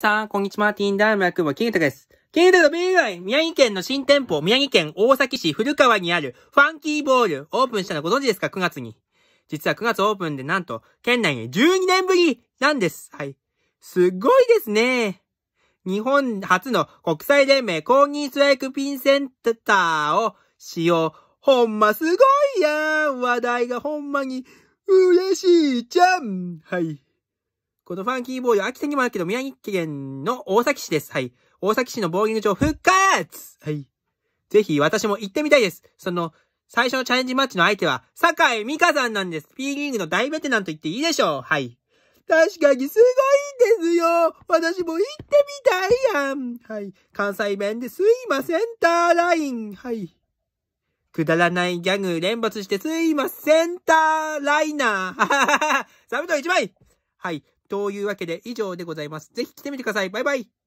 さあ、こんにちは、ティンダーム役場、キンタです。キンタの B 外、宮城県の新店舗、宮城県大崎市古川にある、ファンキーボール、オープンしたのご存知ですか ?9 月に。実は9月オープンで、なんと、県内に12年ぶりなんです。はい。すごいですね。日本初の国際連盟コーニースワイクピンセンターを使用。ほんますごいやん。話題がほんまに嬉しいじゃん。はい。このファンキーボーイ、秋田にもあるけど、宮城県の大崎市です。はい。大崎市のボーリング場復活はい。ぜひ私も行ってみたいです。その、最初のチャレンジマッチの相手は、坂井美香さんなんです。P リーグの大ベテランと言っていいでしょう。はい。確かにすごいんですよ。私も行ってみたいやん。はい。関西弁ですいません、ターライン。はい。くだらないギャグ連発してすいません、ターライナー。はははは。サブト1枚はい。というわけで以上でございます。ぜひ来てみてください。バイバイ。